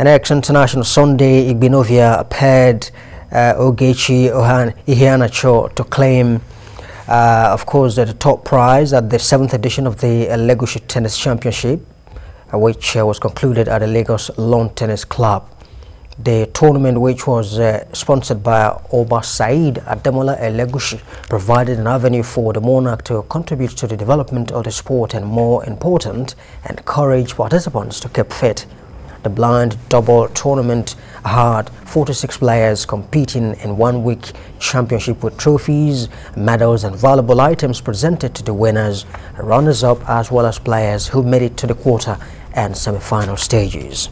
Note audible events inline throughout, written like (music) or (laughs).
An ex-international Sunday Igbinovia paired uh, Ogechi Iheanacho to claim, uh, of course, the top prize at the seventh edition of the uh, Lagos Tennis Championship, uh, which uh, was concluded at the Lagos Lawn Tennis Club. The tournament, which was uh, sponsored by Oba Saheed Ademola Elegushi, provided an avenue for the monarch to contribute to the development of the sport and, more important, encourage participants to keep fit. The blind double tournament had 46 players competing in one week championship with trophies, medals and valuable items presented to the winners, runners-up as well as players who made it to the quarter and semi-final stages.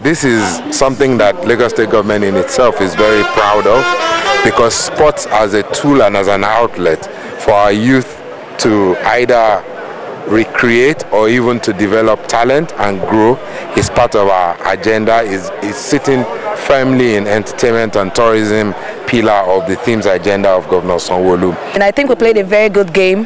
This is something that Lagos State government in itself is very proud of because sports as a tool and as an outlet for our youth to either recreate or even to develop talent and grow is part of our agenda is, is sitting firmly in entertainment and tourism pillar of the themes agenda of Governor Sanwo-Olu. And I think we played a very good game.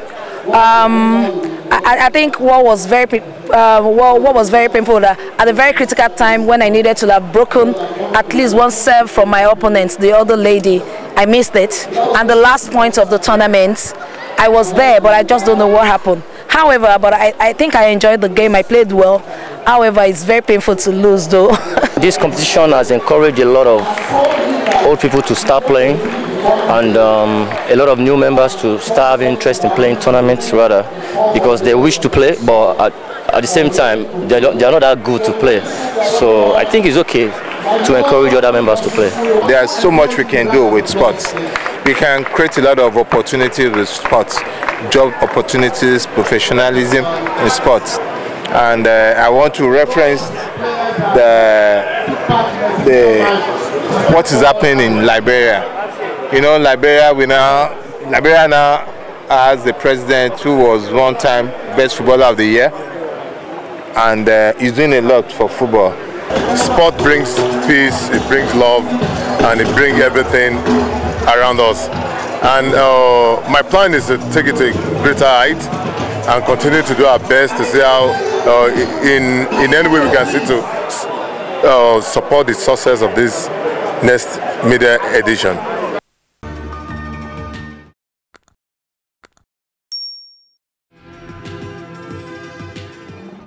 Um, I, I, think what was very uh, what, what, was very painful that at a very critical time when I needed to have broken at least one serve from my opponent, the other lady, I missed it. And the last point of the tournament, I was there, but I just don't know what happened. However, but I, I think I enjoyed the game. I played well. However, it's very painful to lose though. (laughs) this competition has encouraged a lot of old people to start playing and um, a lot of new members to start having interest in playing tournaments rather because they wish to play but at, at the same time they're not, they're not that good to play so I think it's okay to encourage other members to play. There's so much we can do with sports. We can create a lot of opportunities with sports, job opportunities, professionalism in sports. And uh, I want to reference the, the what is happening in Liberia you know, Liberia, we now, Liberia now has the president who was one time best footballer of the year, and uh, he's doing a lot for football. Sport brings peace, it brings love, and it brings everything around us. And uh, my plan is to take it to greater height and continue to do our best to see how, uh, in in any way we can see to uh, support the success of this next media edition.